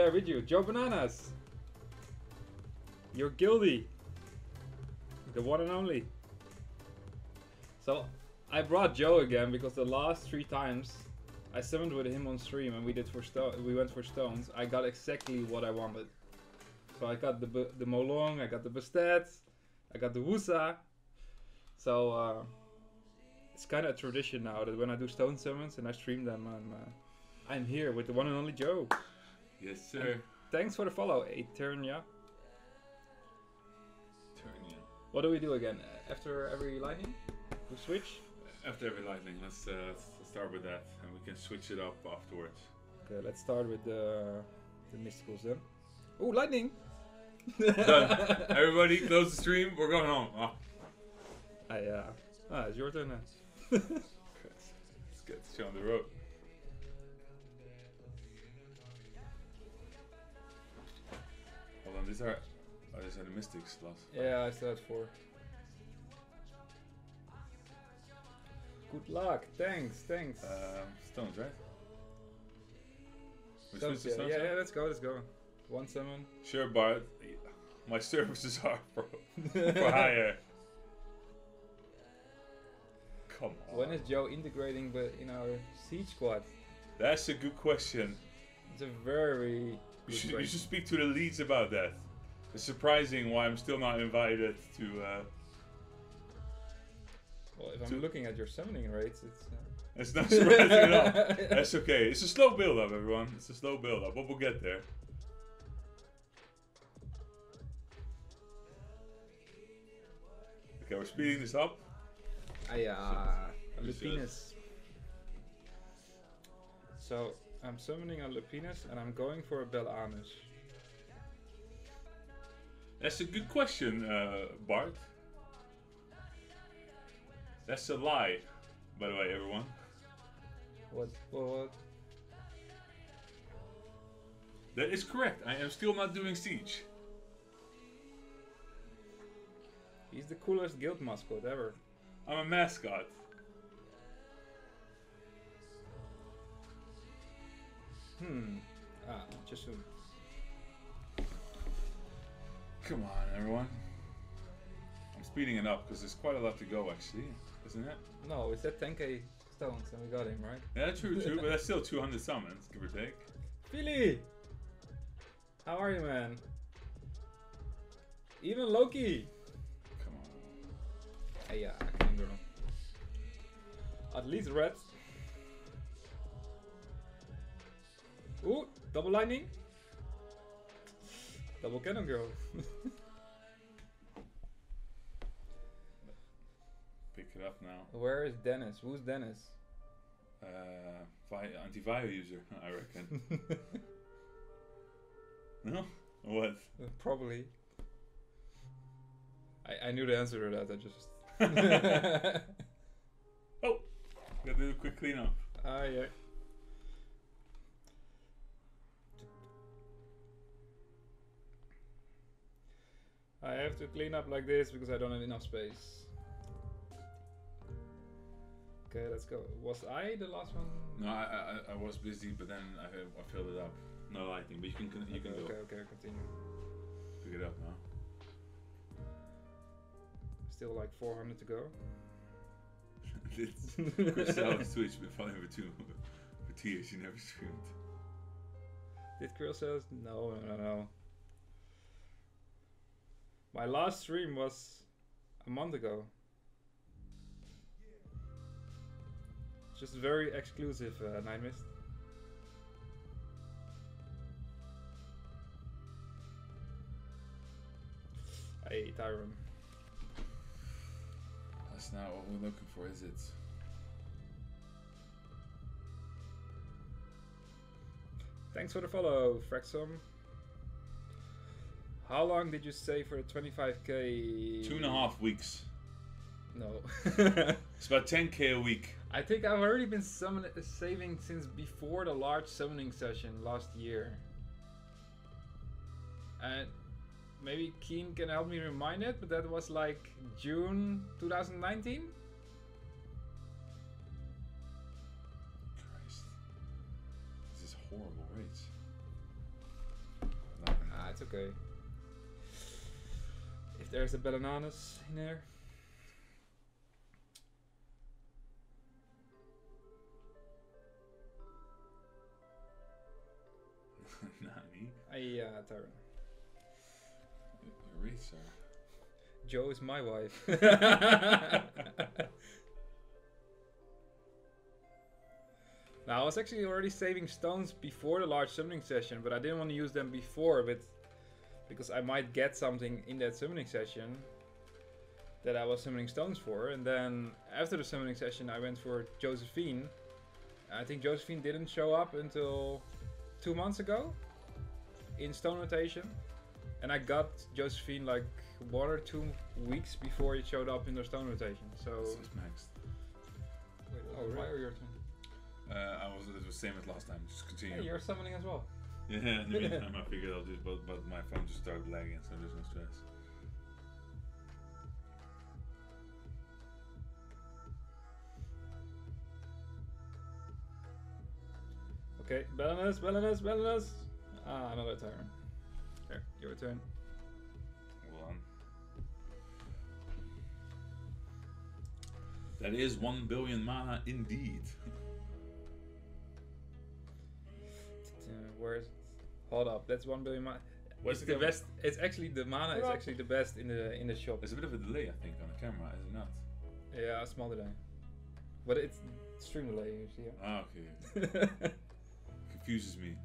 there with you. Joe Bananas. You're guilty. The one and only. So I brought Joe again because the last three times I summoned with him on stream and we did for we went for stones. I got exactly what I wanted. So I got the B- the Molong, I got the Bastet, I got the Wusa. So uh, it's kind of a tradition now that when I do stone summons and I stream them, I'm uh, I'm here with the one and only Joe. Yes, sir. Thanks for the follow, Eternia. Turn you. What do we do again? After every lightning? We switch? After every lightning, let's, uh, let's start with that, and we can switch it up afterwards. Okay, let's start with the the mysticals then. Oh, lightning! Done. Everybody, close the stream. We're going home. Oh, I, uh, ah, it's your turn now. let's get the show on the road. Hold on, these are. Oh, these are the mystics last. Yeah, I still had four. Good luck. Thanks, thanks. Um, stones, right? Stones, yeah, stones yeah, yeah, let's go, let's go. One summon. Sure, Bart. My services are for, for hire. Come on. When is Joe integrating with in our siege squad? That's a good question. It's a very You should, you should speak to the leads about that. It's surprising why I'm still not invited to. Uh, Well, if I'm to- looking at your summoning rates, it's. Uh, it's not surprising at all. That's okay. It's a slow build up, everyone. It's a slow build up, but we'll get there. Okay, we're speeding this up. I, uh, says? Lupinus. So, I'm summoning a Lupinus and I'm going for a Bellenus. That's a good question, uh, Bart. That's a lie, by the way, everyone. What? What? what? That is correct. I am still not doing siege. He's the coolest guild mascot ever. I'm a mascot. Hmm. Ah, just soon. Come on, everyone. I'm speeding it up because there's quite a lot to go, actually, isn't it? No, it's that 10k stones and we got him, right? Yeah, true, true, but that's still 200 summons, give or take. Philly! How are you, man? Even Loki! Come on. Hey, yeah, I can girl. At least red. Ooh, double lightning. Double cannon girl. Pick it up now. Where is Dennis? Who's Dennis? Uh, vi- anti-Vio user, I reckon. no? What? Probably. I, I knew the answer to that. I just. oh! Gotta do a quick cleanup. Ah, yeah. I have to clean up like this because I don't have enough space. Okay, let's go. Was I the last one? No, I, I, I was busy, but then I, I filled it up. No lighting, but you can you okay, can go okay, okay, continue. pick it up now. Still like 400 to go. it's Christelle's Twitch been following for two for two years. She never streamed. Did Krill says no, no, no, no. My last stream was a month ago. Just very exclusive, uh, Night Mist. Hey, Tyron. That's not what we're looking for, is it? Thanks for the follow, Frexum. How long did you say for the 25k? Two and a half weeks. No. It's about 10k a week. I think I've already been summon- saving since before the large summoning session last year. And maybe Keen can help me remind it, but that was like June 2019? Christ. This is horrible rates. Ah, it's okay. There's a bananas in there. Nani? I uh, Tyron. Sir. Joe is my wife. now I was actually already saving stones before the large summoning session, but I didn't want to use them before, but because I might get something in that summoning session that I was summoning stones for, and then after the summoning session I went for Josephine. I think Josephine didn't show up until two months ago in stone rotation, and I got Josephine like one or two weeks before it showed up in the stone rotation. So, This is maxed. wait, oh, really? fire your turn. Uh, I was it was same as last time. Just continue. Hey, you're summoning as well. Yeah, in the meantime I figured I'll do it, but but my phone just started lagging, so there's no stress. Okay, Bellenus, Bellenus, Bellenus. Ah, another turn. There, your turn. Hold on. That is one billion mana indeed. Hold up, that's one billion mana. Where's it's the the camera? best. It's actually the mana is actually the best in the in the shop. There's a bit of a delay, I think, on the camera, is it not? Yeah, a small delay, but it's stream delay. You see. Ah, okay. Confuses me.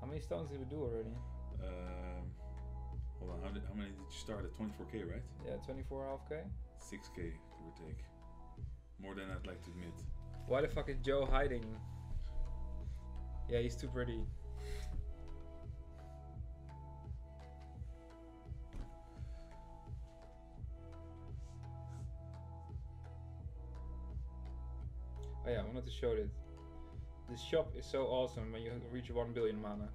How many stones did we do already? um, hold on, how, did, how many did you start at? 24k, right? Yeah, 24 half k. 6k, give or take. More than I'd like to admit. Why the fuck is Joe hiding? Yeah, he's too pretty. Oh yeah, I wanted to show this. This shop is so awesome when you reach 1 billion mana.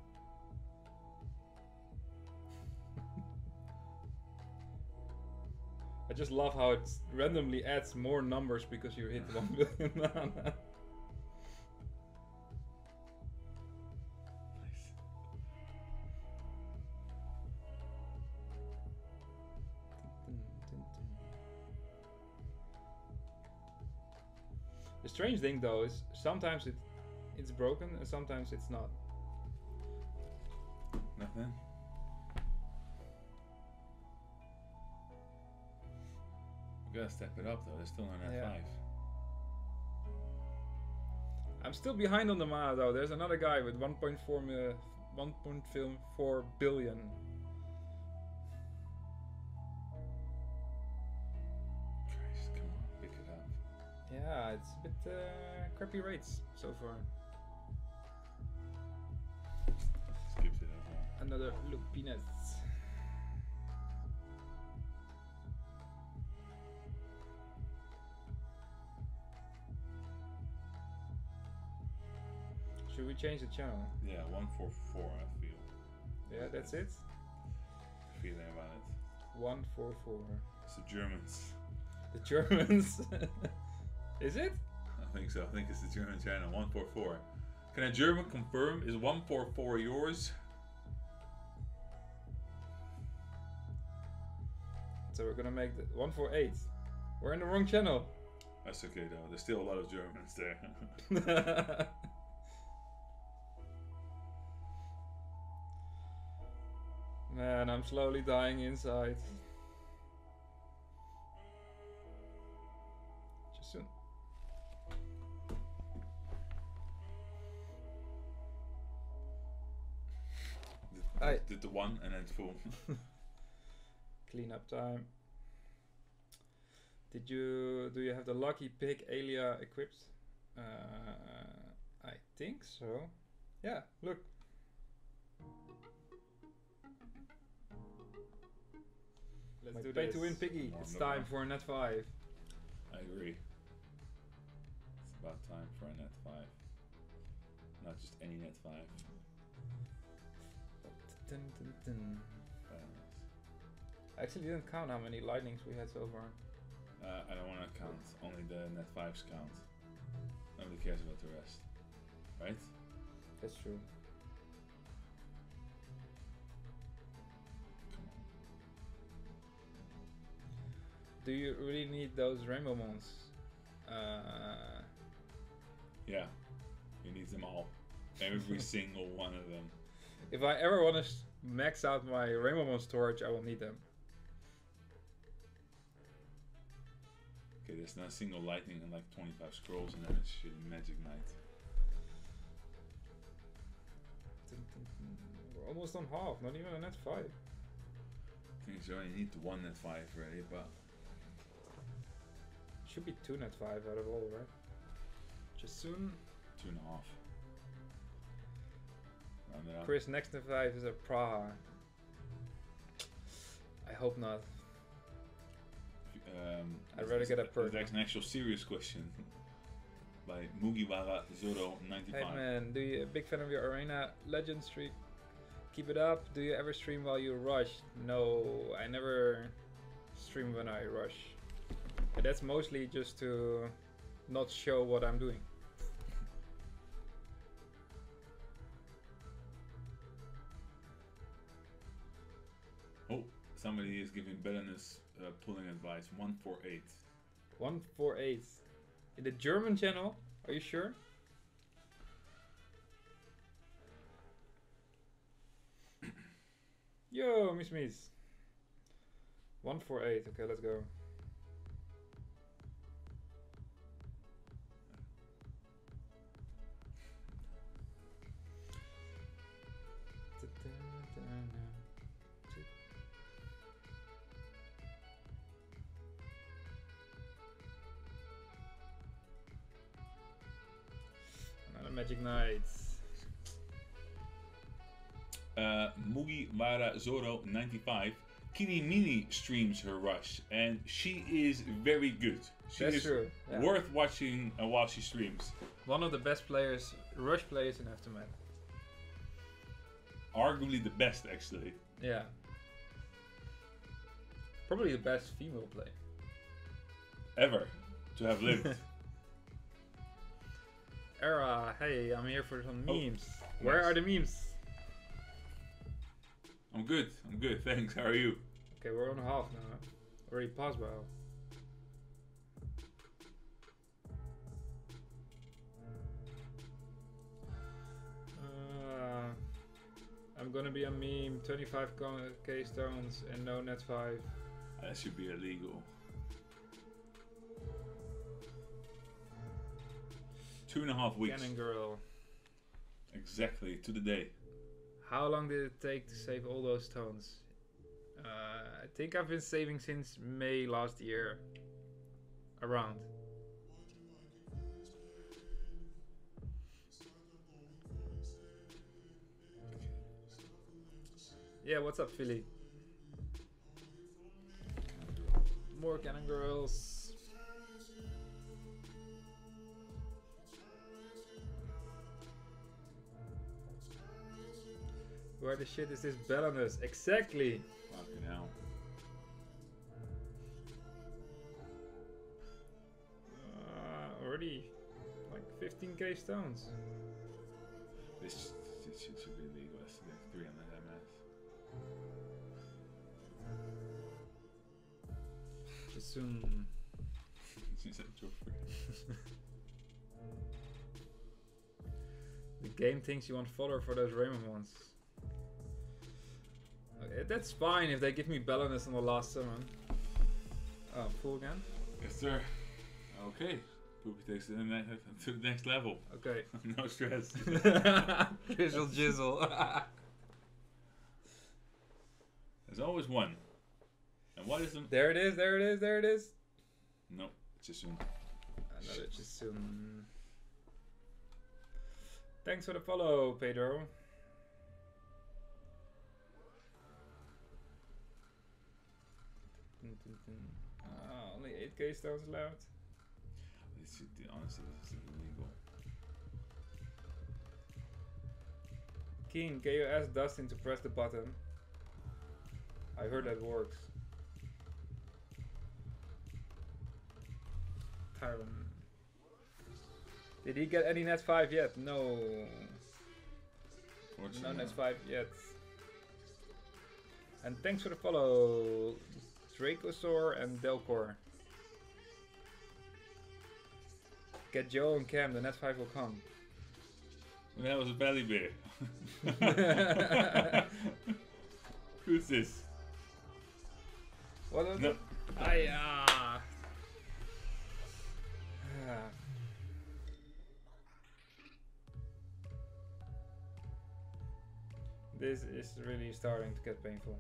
Just love how it randomly adds more numbers because you hit 1 billion mana. Nice. The strange thing though is sometimes it it's broken and sometimes it's not. Nothing? Gotta step it up though, there's still no net Yeah. 5. I'm still behind on the mana though. There's another guy with 1.4 mil, 1.4 billion. Christ, come on, pick it up. Yeah, it's a bit uh, crappy rates so far. Skips it as well. Another Lupinus. Should we change the channel? Yeah, 144, I feel. Yeah, that's it. Feeling about it. One four four. It's the Germans. The Germans. Is it? I think so. I think it's the German channel. 144. Can a German confirm? Is 144 yours? So we're gonna make the one four eight. We're in the wrong channel. That's okay though. There's still a lot of Germans there. Man, I'm slowly dying inside. Just soon. did, Aye. did the one and then it's full. Clean up time. Did you do you have the lucky pig Alia equipped? Uh, I think so. Yeah, look. Let's My do pay to win piggy. Oh, it's no. time for a nat five. I agree. It's about time for a nat 5. Not just any nat 5. Dun, dun, dun. I actually didn't count how many lightnings we had so far. Uh, I don't want to count. Only the nat fives count. Nobody cares about the rest, right? That's true. Do you really need those rainbow mons? Uh, Yeah, you need them all. Every single one of them. if I ever want to max out my rainbow mon storage, I will need them. Okay, there's not a single lightning and like 25 scrolls and then it's shit Magic Knight. We're almost on half, not even a nat 5. I think you only need one nat 5 really, but Should be 2 nat 5 out of all, right? Just soon. two and a half. Round it up. Chris, next nat 5 is a Praha. I hope not. Um, I'd rather get a perk. is an actual serious question by Mugiwara Zoro 95. Hey man, do you a big fan of your Arena Legend streak? Keep it up. Do you ever stream while you rush? No, I never stream when I rush. And that's mostly just to not show what I'm doing. Oh, somebody is giving Bellenus uh, pulling advice. 148. 148. In the German channel? Are you sure? Yo, Miss Miss. 148. Okay, let's go. Mugiwara Zoro 95. Kirimini streams her rush, and she is very good. She That's is true. yeah. worth watching uh, while she streams. One of the best players, rush players in Aftermath. Arguably the best, actually. Yeah. Probably the best female player. Ever to have lived. Era, hey, I'm here for some Oh, memes. Where nice. are the memes? I'm good. I'm good. Thanks. How are you? Okay, we're on half now. Already past by half. Uh, I'm gonna be a meme. 25k stones and no nat 5. That should be illegal. Two and a half weeks. Cannon girl. Exactly, to the day. How long did it take to save all those stones? Uh, I think I've been saving since May last year. Around. Yeah, what's up, Philly? More cannon girls. Where the shit is this Bellenus? Exactly. Fucking hell. Uh, already like 15k stones. This, this shit should be legal. That's like 300 MS. Just soon. The game thinks you want fodder for those Raymond ones. Okay, that's fine if they give me Bellenus on the last summon. Oh, full again? Yes, sir. Okay. Poopy takes it to the ne- to the next level. Okay. no stress. Drizzle jizzle. There's always one. And what is them? there it is, there it is, there it is. No, it's just one. Another just soon. Thanks for the follow, Pedro. Ah, only 8k stones allowed. This should be, honestly, this is illegal. King, can you ask Dustin to press the button? I heard that works. Tyron. Did he get any nat 5 yet? No. No nat 5 yet. And thanks for the follow, Dracosaur and Delcor. Get Joe and Cam, the nat 5 will come. That was a belly bear. Who's this? What was No. it? I, ah. Ah. This is really starting to get painful.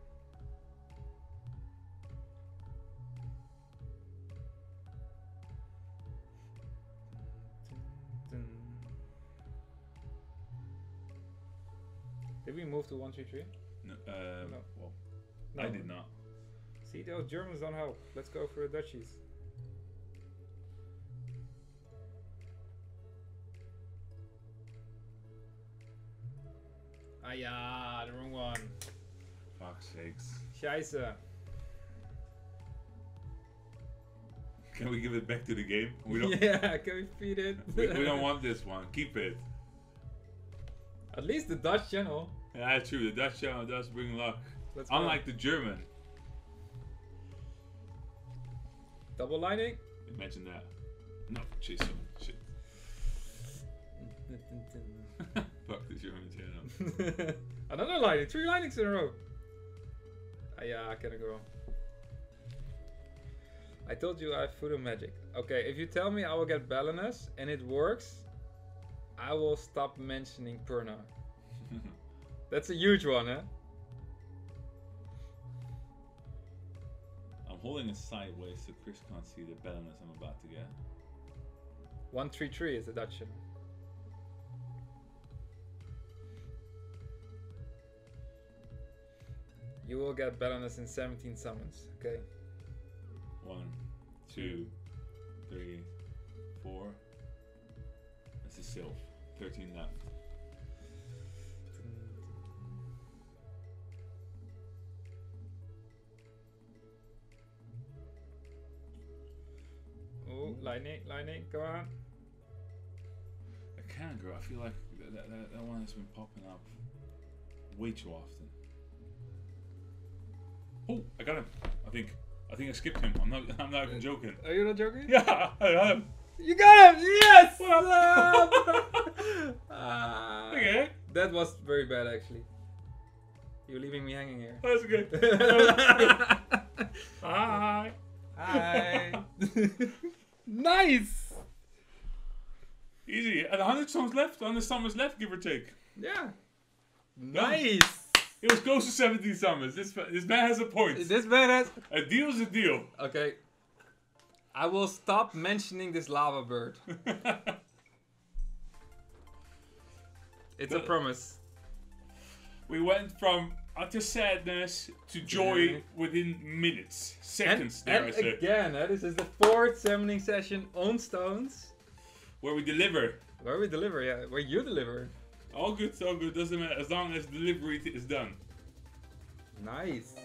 Move to 133? No, uh, No. Well, I did not. See, those Germans don't help. Let's go for the Dutchies. Ah yeah, the wrong one. Fuck's sakes. Scheisse. Can we give it back to the game? We don't. yeah, can we feed it? we, we don't want this one. Keep it. At least the Dutch channel. Yeah, that's true. The Dutch channel does bring luck. Let's go. Unlike the German. double lining. Imagine that. No, Jason. Shit. Fuck the German channel. Another lining, three linings in a row. Ah yeah, I can't go. wrong. I told you I have photo magic. Okay, if you tell me I will get Bellenus and it works, I will stop mentioning Perna. That's a huge one, eh? I'm holding it sideways so Chris can't see the balance I'm about to get. 133 is the Dutch. You will get Bellenus in 17 summons, okay? One, two, three, four. This is Sylph. 13 left. Lightning, lightning, go on. I can grow. I feel like that, that, that, that one has been popping up way too often. Oh, I got him. I think. I think I skipped him. I'm not. I'm not even joking. Are you not joking? Yeah, I got him. You got him! Yes! What Ah, Okay, That was very bad, actually. You're leaving me hanging here. that's good. Hi. Hi. Nice. Easy. And 100 songs left. 100 summers left, give or take. Yeah. Nice. It was close to 17 summers. This this man has a point. This man has. A deal's a deal. Okay. I will stop mentioning this lava bird. It's a promise. we went from utter sadness to joy Yeah. within minutes, And, seconds. there, I and again, eh, this is the fourth summoning session on Stones. where we deliver. Where we deliver, yeah. Where you deliver. All good, all good. Doesn't matter as long as delivery is done. Nice.